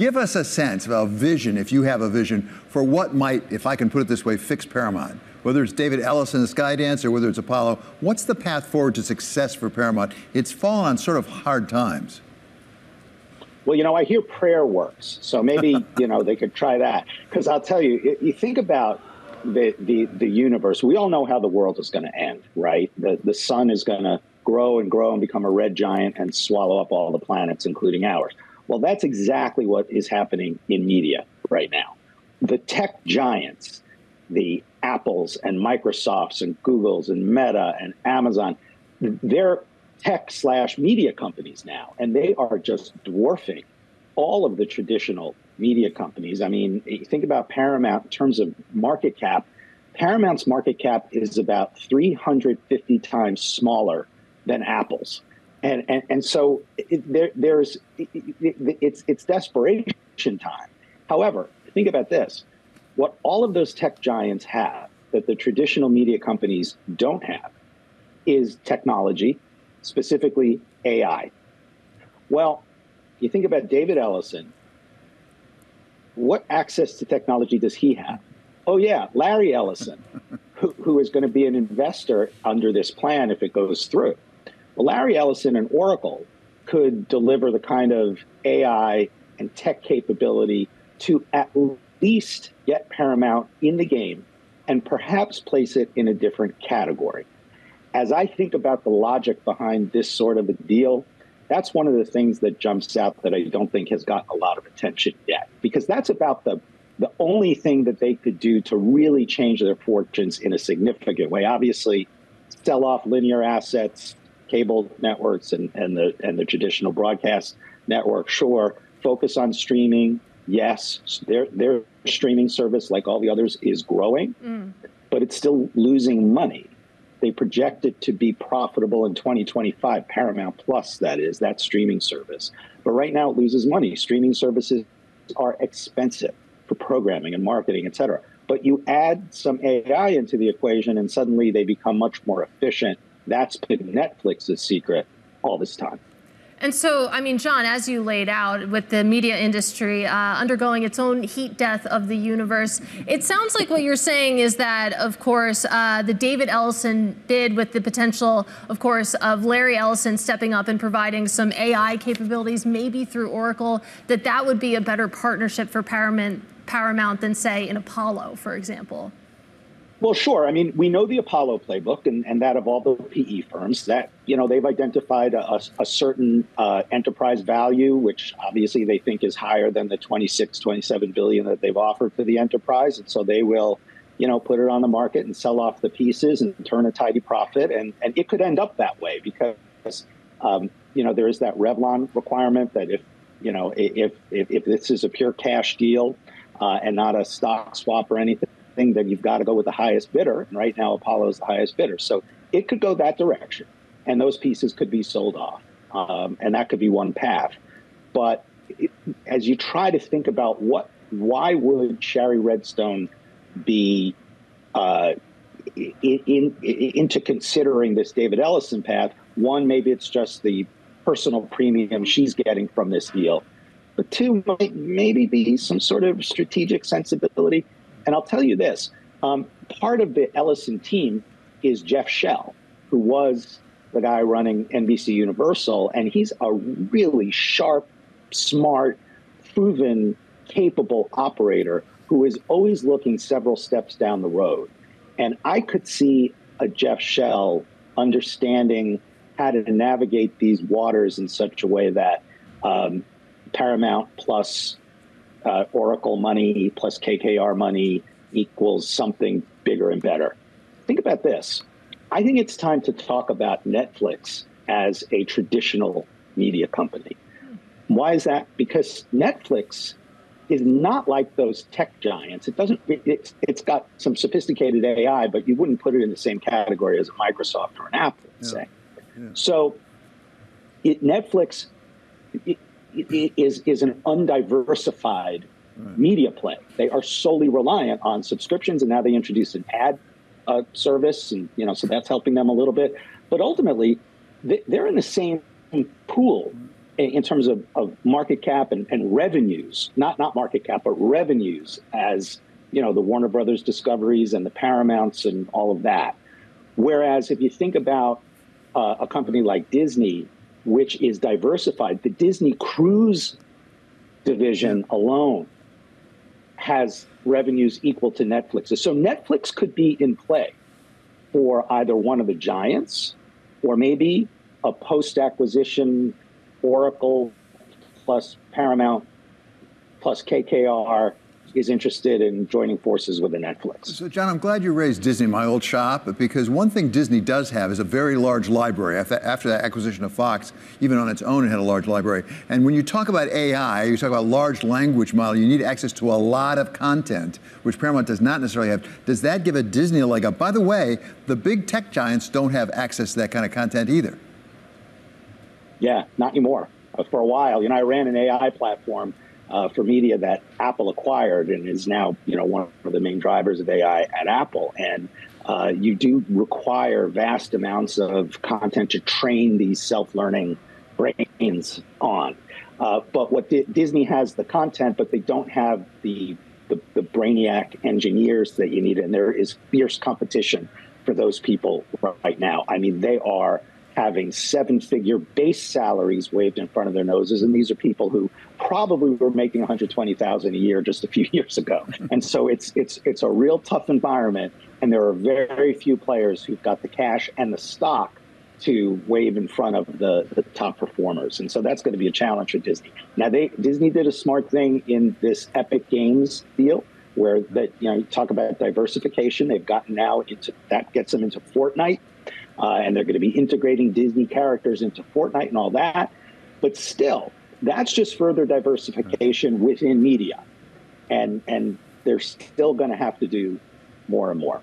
Give us a sense of a vision, if you have a vision, for what might, if I can put it this way, fix Paramount. Whether it's David Ellison and the Skydance or whether it's Apollo, what's the path forward to success for Paramount? It's fallen on sort of hard times. Well, you know, I hear prayer works, so maybe you know they could try that. Because I'll tell you, you think about the the the universe. We all know how the world is going to end, right? The the sun is going to grow and grow and become a red giant and swallow up all the planets, including ours. Well, that's exactly what is happening in media right now. The tech giants, the Apples and Microsofts and Googles and Meta and Amazon, they're tech slash media companies now, and they are just dwarfing all of the traditional media companies. I mean, think about Paramount in terms of market cap. Paramount's market cap is about 350 times smaller than Apple's. And, and, and so it, there, there's it, it's, it's desperation time. However, think about this what all of those tech giants have that the traditional media companies don't have is technology, specifically AI. Well, you think about David Ellison, what access to technology does he have? Oh, yeah, Larry Ellison, who, who is going to be an investor under this plan if it goes through. Well, Larry Ellison and Oracle could deliver the kind of AI and tech capability to at least get Paramount in the game and perhaps place it in a different category. As I think about the logic behind this sort of a deal, that's one of the things that jumps out that I don't think has gotten a lot of attention yet, because that's about the the only thing that they could do to really change their fortunes in a significant way. Obviously, sell off linear assets, cable networks, and, and the and the traditional broadcast network. Sure, focus on streaming. Yes, their their streaming service, like all the others, is growing, mm. but it's still losing money. They project it to be profitable in 2025, Paramount Plus, that is, that streaming service. But right now it loses money. Streaming services are expensive for programming and marketing, et cetera. But you add some AI into the equation and suddenly they become much more efficient. That's been Netflix's secret all this time. And so, I mean, Jon, as you laid out, with the media industry uh, undergoing its own heat death of the universe, it sounds like what you're saying is that, of course, uh, the David Ellison bid with the potential, of course, of Larry Ellison stepping up and providing some AI capabilities, maybe through Oracle, that that would be a better partnership for Paramount, Paramount than, say, an Apollo, for example. Well, sure. I mean, we know the Apollo playbook and, and that of all the PE firms that, you know, they've identified a, a certain uh, enterprise value, which obviously they think is higher than the 26, 27 billion that they've offered for the enterprise. And so they will, you know, put it on the market and sell off the pieces and turn a tidy profit. And, and it could end up that way because, um, you know, there is that Revlon requirement that if, you know, if, if, if this is a pure cash deal uh, and not a stock swap or anything, thing that you've got to go with the highest bidder. And right now, Apollo is the highest bidder. So it could go that direction, and those pieces could be sold off, um, and that could be one path. But it, as you try to think about what, why would Shari Redstone be uh, in, in, into considering this David Ellison path? One, maybe it's just the personal premium she's getting from this deal. But two, might maybe be some sort of strategic sensibility. And I'll tell you this um, part of the Ellison team is Jeff Shell, who was the guy running NBC Universal. And he's a really sharp, smart, proven, capable operator who is always looking several steps down the road. And I could see a Jeff Shell understanding how to navigate these waters in such a way that um, Paramount plus uh, Oracle money plus KKR money equals something bigger and better. Think about this. I think it's time to talk about Netflix as a traditional media company. Why is that? Because Netflix is not like those tech giants. It doesn't. It's it's got some sophisticated AI, but you wouldn't put it in the same category as a Microsoft or an Apple, yeah. say. Yeah. So, it, Netflix it, is is an undiversified right. media play. They are solely reliant on subscriptions, and now they introduced an ad uh, service, and you know, so that's helping them a little bit. But ultimately, they, are in the same pool in terms of, of market cap and, and revenues, not not market cap, but revenues as you know the Warner Brothers discoveries and the Paramounts and all of that. Whereas if you think about uh, a company like Disney, which is diversified, the Disney Cruise division alone has revenues equal to Netflix's. So Netflix could be in play for either one of the giants or maybe a post acquisition Oracle plus Paramount plus KKR is interested in joining forces with the Netflix. So, Jon, I'm glad you raised Disney, my old shop, because one thing Disney does have is a very large library. After, after that acquisition of Fox, even on its own, it had a large library. And when you talk about AI, you talk about large language model, you need access to a lot of content, which Paramount does not necessarily have. Does that give a Disney a leg up? By the way, the big tech giants don't have access to that kind of content either. Yeah, not anymore. For a while, you know, I ran an AI platform uh, for media that Apple acquired and is now, you know, one of the main drivers of AI at Apple. And uh, you do require vast amounts of content to train these self-learning brains on. Uh, but what D- Disney has the content, but they don't have the, the, the brainiac engineers that you need, and there is fierce competition for those people right now. I mean, they are having seven figure base salaries waved in front of their noses. And these are people who probably were making 120,000 a year just a few years ago. And so it's, it's, it's a real tough environment. And there are very few players who've got the cash and the stock to wave in front of the, the top performers. And so that's going to be a challenge for Disney. Now, they, Disney did a smart thing in this Epic Games deal where that you know you talk about diversification they've gotten now into that gets them into Fortnite uh, and they're going to be integrating Disney characters into Fortnite and all that. But still, that's just further diversification within media, and and they're still going to have to do more and more.